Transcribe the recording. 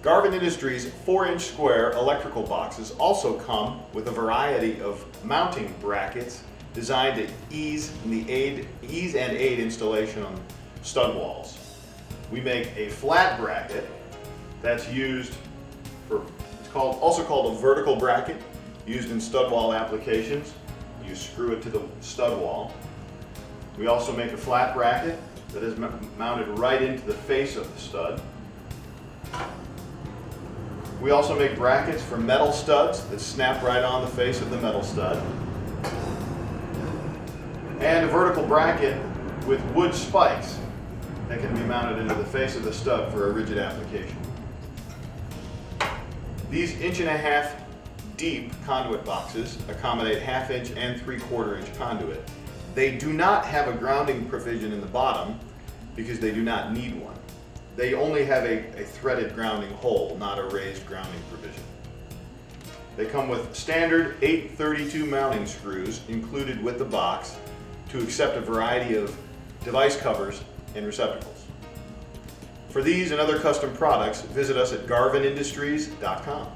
Garvin Industries 4-inch square electrical boxes also come with a variety of mounting brackets designed to ease, the aid, ease and aid installation on stud walls. We make a flat bracket that's used for, it's called, also called a vertical bracket, used in stud wall applications. You screw it to the stud wall. We also make a flat bracket that is mounted right into the face of the stud. We also make brackets for metal studs that snap right on the face of the metal stud. And a vertical bracket with wood spikes that can be mounted into the face of the stud for a rigid application. These inch and a half deep conduit boxes accommodate half inch and three quarter inch conduit. They do not have a grounding provision in the bottom because they do not need one. They only have a, a threaded grounding hole, not a raised grounding provision. They come with standard 832 mounting screws included with the box to accept a variety of device covers and receptacles. For these and other custom products, visit us at garvinindustries.com.